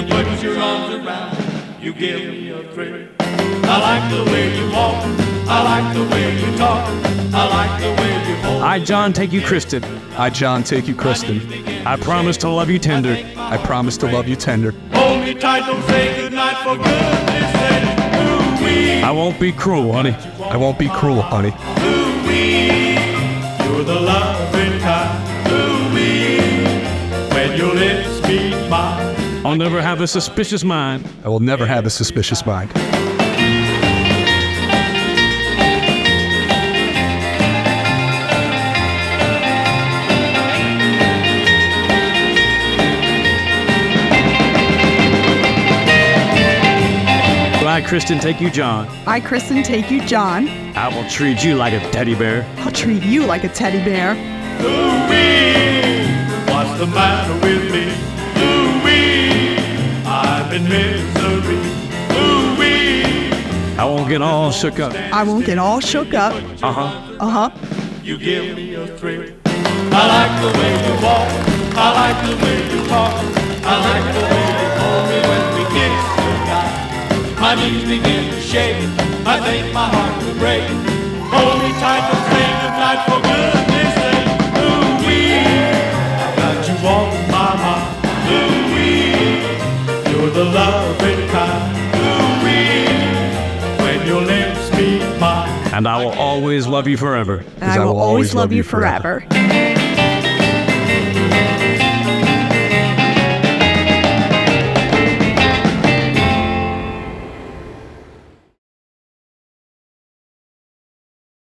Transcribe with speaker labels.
Speaker 1: you put your arms around. You give me a thrill. I like the way you walk. I like the way you talk. I like the way you hold.
Speaker 2: I, John, take you, Kristen.
Speaker 3: I, John, take you, Kristen.
Speaker 2: I promise to love you tender.
Speaker 3: I promise to love you tender.
Speaker 1: Hold me tight, don't say goodnight for goodness sake.
Speaker 2: I won't be cruel, honey.
Speaker 3: I won't be cruel, honey.
Speaker 1: ooh you're the loving kind. Ooh when your lips meet mine.
Speaker 2: I'll never have a suspicious mind.
Speaker 3: I will never have a suspicious mind.
Speaker 2: I, Kristen, take you, John.
Speaker 4: I, Kristen, take you, John.
Speaker 2: I will treat you like a teddy bear.
Speaker 4: I'll treat you like a teddy bear.
Speaker 1: Ooh wee, what's the matter with me?
Speaker 2: I won't get all shook up.
Speaker 4: I won't get all shook up.
Speaker 2: Uh huh.
Speaker 4: Uh huh.
Speaker 1: you give me a thrill. I like the way you walk. I like the way you talk. I like the way you hold me when we kiss goodnight. My knees begin to shake. I think my heart will break. Hold me tight and say goodnight for goodness sake. Ooh wee, I got you on my mind. Ooh wee, you're the loving kind.
Speaker 2: And I will always love you forever.
Speaker 4: And I will always love you forever.